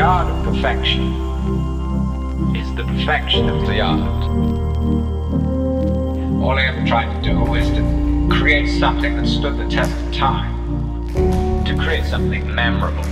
the art of perfection is the perfection of the art. All I have tried to do is to create something that stood the test of time, to create something memorable.